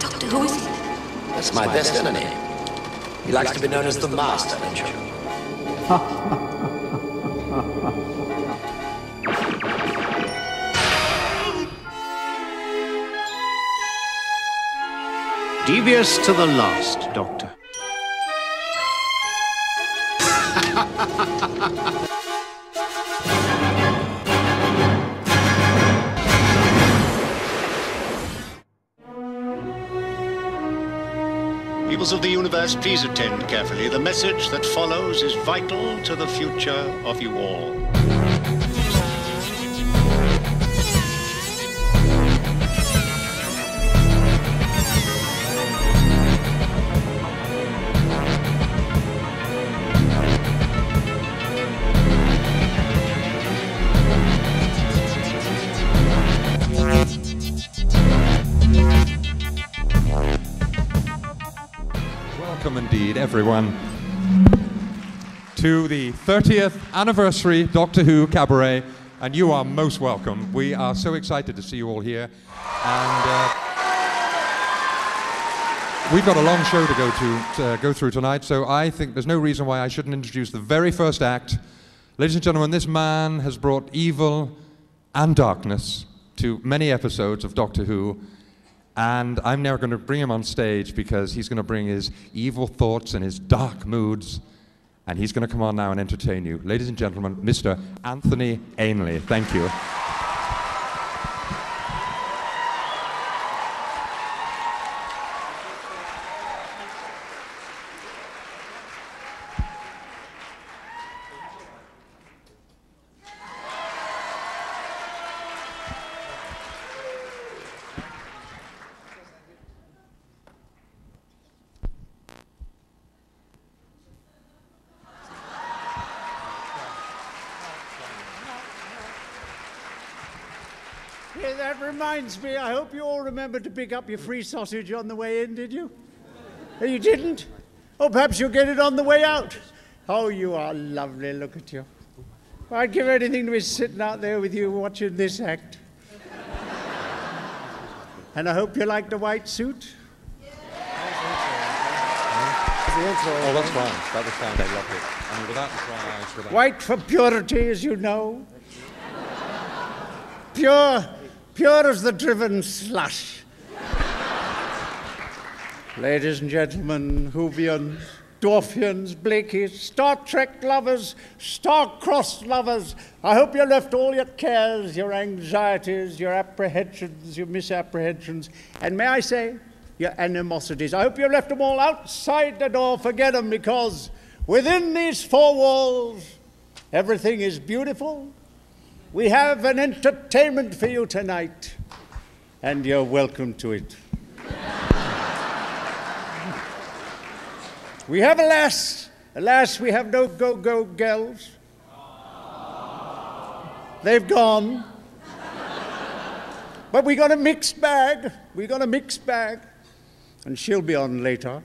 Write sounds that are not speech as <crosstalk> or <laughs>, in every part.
Doctor, who is he? That's my destiny. He likes to be known as the Master, don't you? Devious to the last, Doctor. Peoples of the universe, please attend carefully. The message that follows is vital to the future of you all. Welcome indeed, everyone, to the 30th anniversary Doctor Who Cabaret, and you are most welcome. We are so excited to see you all here, and uh, we've got a long show to go to, to go through tonight. So I think there's no reason why I shouldn't introduce the very first act. Ladies and gentlemen, this man has brought evil and darkness to many episodes of Doctor Who. And I'm now going to bring him on stage because he's going to bring his evil thoughts and his dark moods. And he's going to come on now and entertain you. Ladies and gentlemen, Mr. Anthony Ainley. Thank you. Yeah, that reminds me, I hope you all remembered to pick up your free sausage on the way in, did you? Oh, you didn't? Oh, perhaps you'll get it on the way out. Oh, you are lovely, look at you. I'd give anything to be sitting out there with you watching this act. <laughs> and I hope you like the white suit. Oh, that's fine. That was fine. I loved it. And without the without... White for purity, as you know. Pure, pure as the driven slush. Ladies and gentlemen, Whovians, Dwarfians, Blakeys, Star Trek lovers, star-crossed lovers, I hope you left all your cares, your anxieties, your apprehensions, your misapprehensions, and may I say, your animosities. I hope you left them all outside the door. Forget them because within these four walls, everything is beautiful. We have an entertainment for you tonight, and you're welcome to it. we have, alas, alas, we have no go go girls. They've gone. But we got a mixed bag. We got a mixed bag and she'll be on later.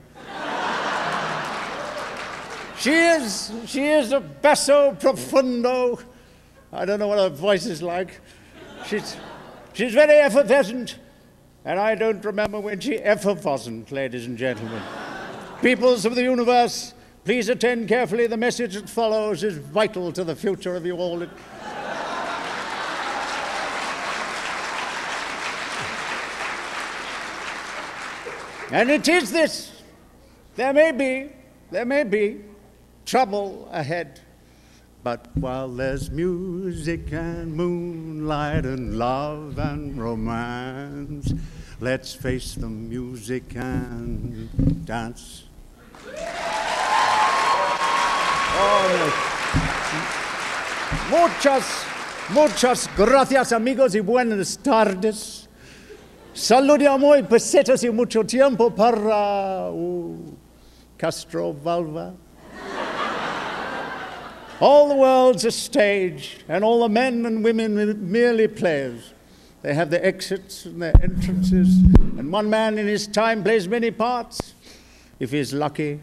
she is, she is a basso profundo. I don't know what her voice is like. She's, she's very effervescent, and I don't remember when she ever wasn't, ladies and gentlemen. Peoples of the universe, please attend carefully. The message that follows is vital to the future of you all. And it is this. There may be, there may be trouble ahead. But while there's music and moonlight and love and romance, let's face the music and dance. Oh, no. Muchas, muchas gracias, amigos, y buenas tardes. Saludamos y pesetas y mucho tiempo para uh, Castrovalva. All the world's a stage, and all the men and women merely players. They have their exits and their entrances, and one man in his time plays many parts, if he's lucky.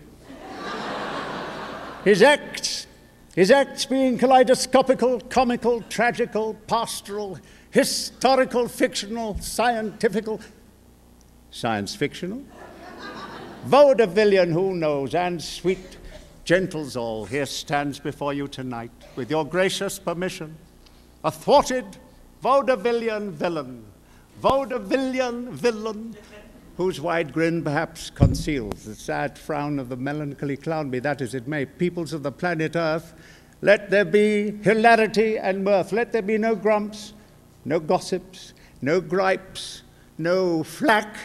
<laughs> his acts, his acts being kaleidoscopical, comical, tragical, pastoral, historical, fictional, scientifical, science fictional. Vaudevillian, who knows, and sweet gentle all, here stands before you tonight, with your gracious permission, a thwarted vaudevillian villain, vaudevillian villain, whose wide grin perhaps conceals the sad frown of the melancholy clown, be that as it may, peoples of the planet Earth, let there be hilarity and mirth, let there be no grumps, no gossips, no gripes, no flack.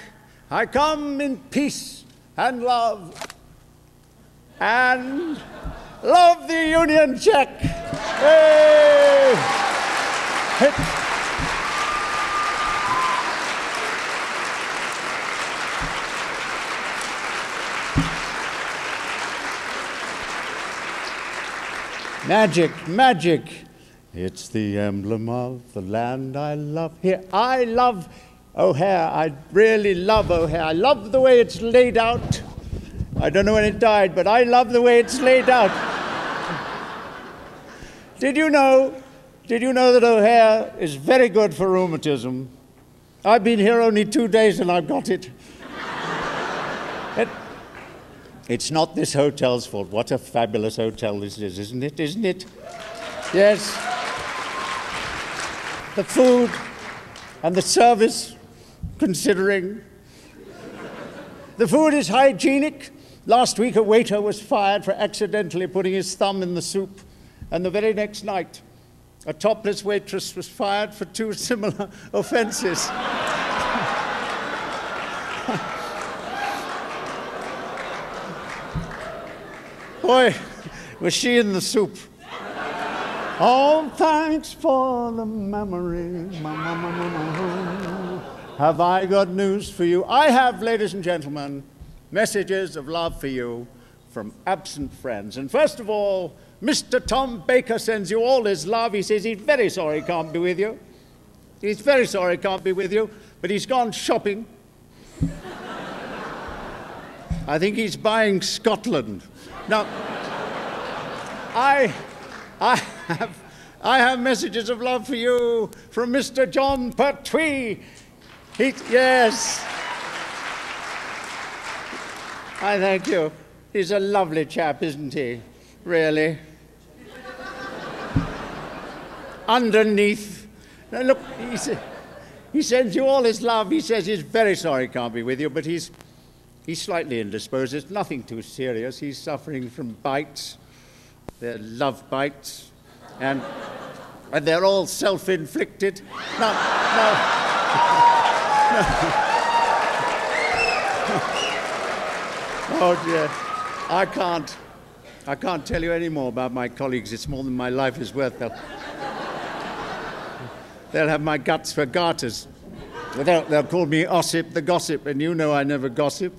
I come in peace and love. And love the Union Jack. Hey! Magic, magic. It's the emblem of the land I love. Here, I love O'Hare. I really love O'Hare. I love the way it's laid out. I don't know when it died, but I love the way it's laid out. did you know? Did you know that O'Hare is very good for rheumatism? I've been here only two days and I've got it. it it's not this hotel's fault. What a fabulous hotel this is, isn't it? Isn't it? Yes the food and the service, considering. The food is hygienic. Last week, a waiter was fired for accidentally putting his thumb in the soup. And the very next night, a topless waitress was fired for two <laughs> similar offenses. <laughs> Boy, was she in the soup. Oh, thanks for the memory. Have I got news for you? I have, ladies and gentlemen, messages of love for you from absent friends. And first of all, Mr. Tom Baker sends you all his love. He says he's very sorry he can't be with you. He's very sorry he can't be with you, but he's gone shopping. <laughs> I think he's buying Scotland. Now, I. I have, I have messages of love for you from Mr. Jon Pertwee. He, yes. I thank you. He's a lovely chap, isn't he? Really. Underneath. Now look, he sends you all his love. He says he's very sorry he can't be with you, but he's, he's slightly indisposed. It's nothing too serious. He's suffering from bites they're love bites, and, and they're all self inflicted. No, no. <laughs> oh dear. I can't. I can't tell you any more about my colleagues. It's more than my life is worth. They'll, they'll have my guts for garters. They'll, they'll call me Ossip the gossip, and you know I never gossip.